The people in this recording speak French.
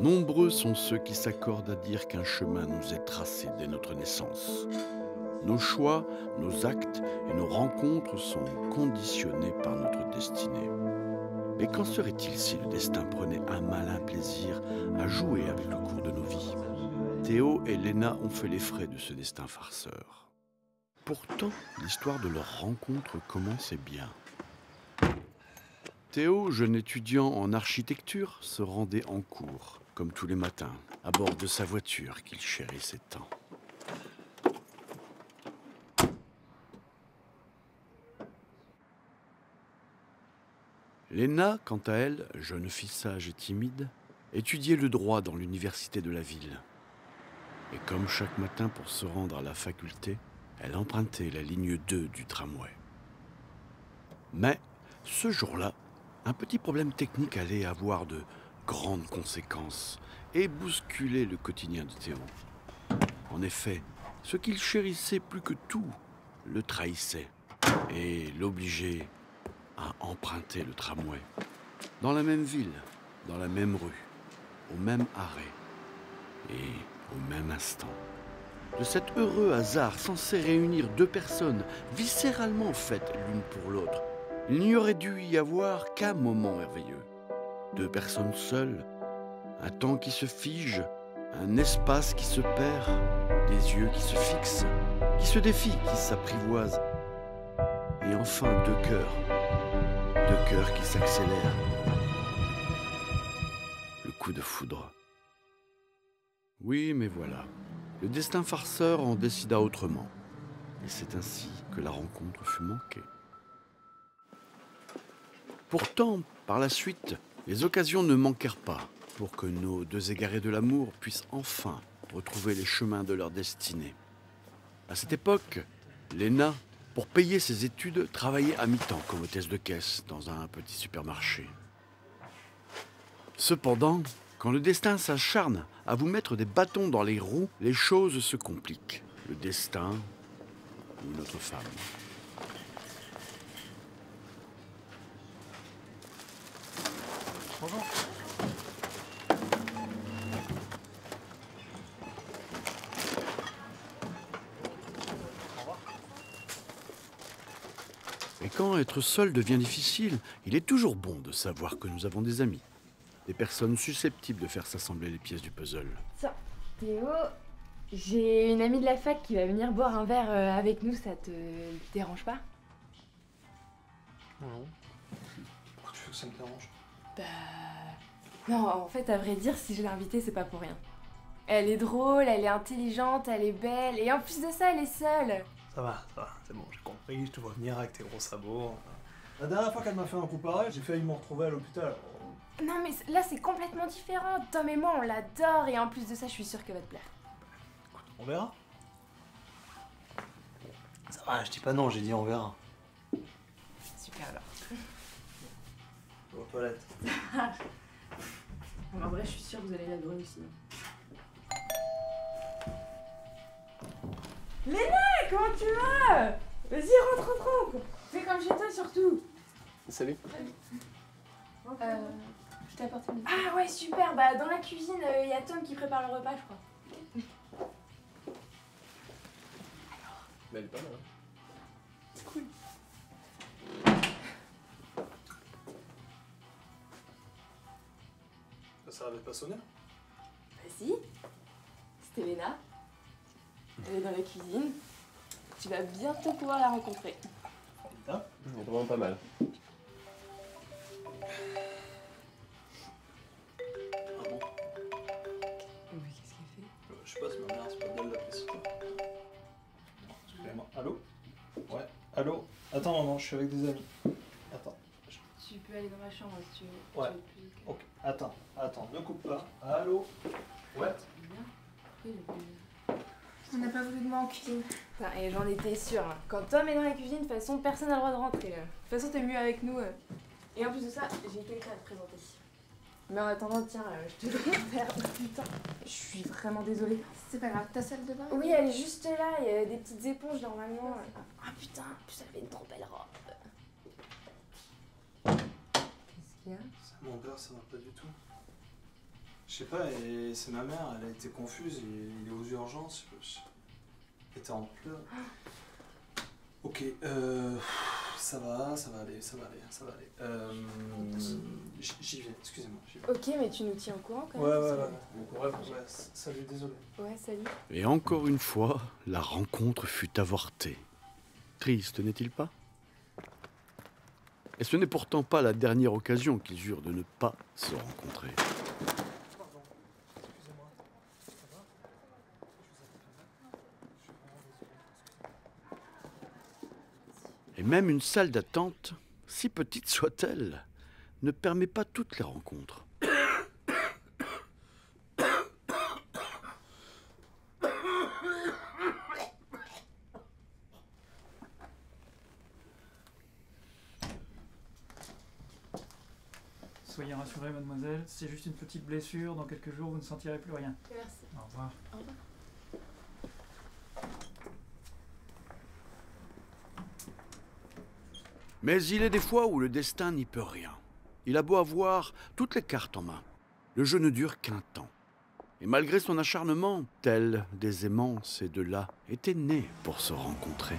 Nombreux sont ceux qui s'accordent à dire qu'un chemin nous est tracé dès notre naissance. Nos choix, nos actes et nos rencontres sont conditionnés par notre destinée. Mais qu'en serait-il si le destin prenait un malin plaisir à jouer avec le cours de nos vies? Théo et Léna ont fait les frais de ce destin farceur. Pourtant, l'histoire de leur rencontre commençait bien. Théo, jeune étudiant en architecture, se rendait en cours, comme tous les matins, à bord de sa voiture qu'il chérissait tant. Léna, quant à elle, jeune fille sage et timide, étudiait le droit dans l'université de la ville. Et comme chaque matin pour se rendre à la faculté, elle empruntait la ligne 2 du tramway. Mais ce jour-là, un petit problème technique allait avoir de grandes conséquences et bousculer le quotidien de Théo. En effet, ce qu'il chérissait plus que tout le trahissait et l'obligeait à emprunter le tramway. Dans la même ville, dans la même rue, au même arrêt et au même instant. De cet heureux hasard censé réunir deux personnes viscéralement faites l'une pour l'autre, il n'y aurait dû y avoir qu'un moment merveilleux. Deux personnes seules, un temps qui se fige, un espace qui se perd, des yeux qui se fixent, qui se défient, qui s'apprivoisent, et enfin deux cœurs, deux cœurs qui s'accélèrent. Le coup de foudre. Oui, mais voilà. Le destin farceur en décida autrement. Et c'est ainsi que la rencontre fut manquée. Pourtant, par la suite, les occasions ne manquèrent pas pour que nos deux égarés de l'amour puissent enfin retrouver les chemins de leur destinée. À cette époque, Léna, pour payer ses études, travaillait à mi-temps comme hôtesse de caisse dans un petit supermarché. Cependant, quand le destin s'acharne à vous mettre des bâtons dans les roues, les choses se compliquent. Le destin ou notre femme. Bonjour. Et quand être seul devient difficile, il est toujours bon de savoir que nous avons des amis. Des personnes susceptibles de faire s'assembler les pièces du puzzle. Tiens, Théo, j'ai une amie de la fac qui va venir boire un verre euh, avec nous, ça te dérange pas? Non. Pourquoi tu veux que ça me dérange? Bah. Non, en fait, à vrai dire, si je l'ai invitée, c'est pas pour rien. Elle est drôle, elle est intelligente, elle est belle, et en plus de ça, elle est seule. Ça va, ça va, c'est bon, j'ai compris, je te vois venir avec tes gros sabots. La dernière fois qu'elle m'a fait un coup pareil, j'ai failli me retrouver à l'hôpital. Non, mais là, c'est complètement différent. Tom et moi, on l'adore, et en plus de ça, je suis sûre qu'elle va te plaire. Écoute, on verra. Ça va, je dis pas non, j'ai dit on verra. Super alors. Aux toilettes. En vrai, je suis sûre que vous allez l'adorer aussi. Léna, comment tu vas? Vas-y, rentre, rentre, rentre. Fais comme chez toi surtout. Salut. Euh, je t'ai apporté une... Ah ouais, super. Bah, dans la cuisine, il y a Tom qui prépare le repas, je crois. Mais elle est pas mal. hein. Ça avait pas sonné Bah si. C'était Léna. Elle est dans la cuisine. Tu vas bientôt pouvoir la rencontrer. Formidable. C'est vraiment pas mal. Ah bon? Oui, qu'est-ce qu'elle fait? Euh, Je sais pas, c'est ma mère, c'est pas d'elle la précision. Excusez-moi. Allô? Ouais. Allô? Attends, non, non, je suis avec des amis. Attends. Tu peux aller dans ma chambre si tu veux. Ouais. Tu veux plus vite que- Ok. Attends, attends, ne coupe pas. Allô plus- On n'a pas voulu de moi en cuisine. Putain, et j'en étais sûre. hein. Quand Tom est dans la cuisine, de toute façon, personne n'a le droit de rentrer. euh. De toute façon, t'es mieux avec nous. euh. Et en plus de ça, j'ai quelqu'un à te présenter. Mais en attendant, tiens, euh, je te verre. Oh, putain, je suis vraiment désolée. C'est pas grave, ta salle de bain Oui, elle est juste là. Il y a des petites éponges normalement. Ah putain, en plus, elle avait une trop belle robe. Qu'est-ce qu'il y a? Mon père, ça va pas du tout. Je sais pas, et c'est ma mère, elle a été confuse, et il est aux urgences. Elle était en pleurs. Ok, euh, ça va, ça va aller, ça va aller, ça va aller. Euh, j'y vais, excusez-moi. Ok, mais tu nous tiens au courant quand même Ouais, ouais, ouais. ouais, ouais salut, désolé. Ouais, salut. Et encore une fois, la rencontre fut avortée. Triste, n'est-il pas? Et ce n'est pourtant pas la dernière occasion qu'ils eurent de ne pas se rencontrer. Et même une salle d'attente, si petite soit-elle, ne permet pas toutes les rencontres. Soyez rassurée, mademoiselle, c'est juste une petite blessure. Dans quelques jours, vous ne sentirez plus rien. Merci. Au revoir. Au revoir. Mais il est des fois où le destin n'y peut rien. Il a beau avoir toutes les cartes en main. Le jeu ne dure qu'un temps. Et malgré son acharnement, tel des aimants, ces deux-là étaient nés pour se rencontrer.